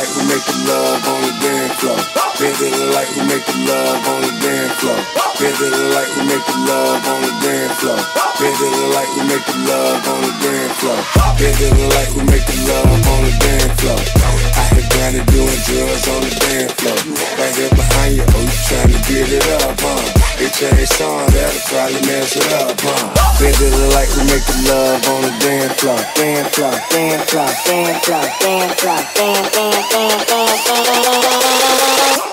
like we make the love on the dance floor. Dance like we make the love on the dance floor. Dance like we make the love on the dance floor. Dance like we make the love on the dance floor. Dance like we make the love on the dance floor. I had grinded doing drugs on the dance floor. Right here behind you, oh you trying to get it up, huh? They change song, that'll probably mess it up, huh? Bend it like we making love on the dance floor. Dance floor, dance floor, dance floor, dance floor, dance, dance, dance, dance, dance.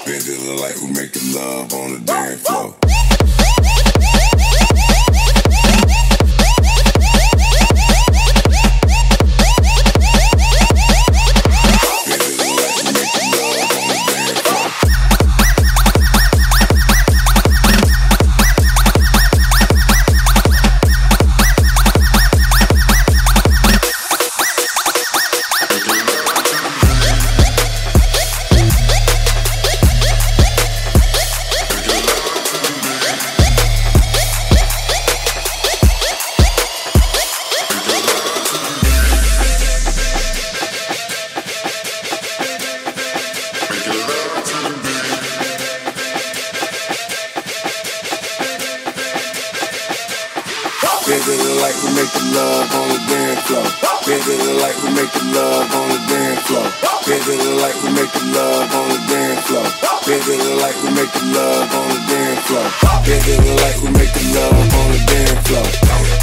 Bend it like we making love on the dance floor. Bend it like we making love on the dance floor. Bend it like we making love on the dance floor. Bend it like we making love on the dance floor. Bend it like we making love on the dance floor. Bend it like we making love on the dance floor.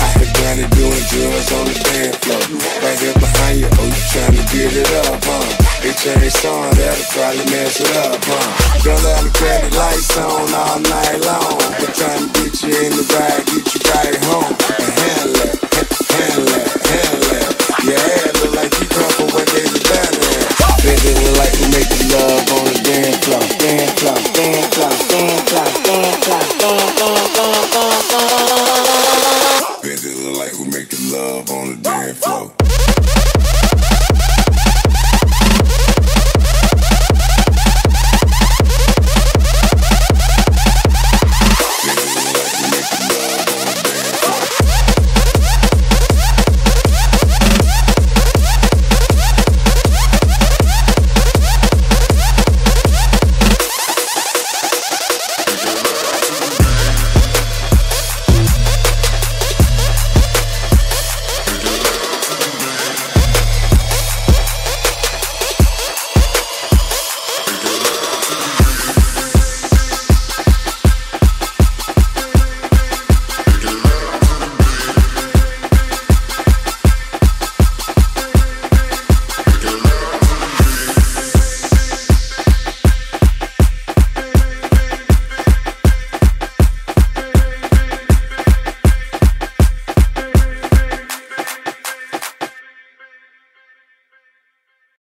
I hit Granny doing drugs on the dance floor. Right here behind you, oh, you trying to get it up, huh? They change song, that'll probably mess it up, huh? Let the credit lights on all night long. They're trying to you in the bag, get you right home. Handle it, handle handle. Your look like you come from we make love on the dance floor, dance floor, dance floor, dance floor, dance floor, dance floor, dance floor, dance floor. Make love on the dance floor.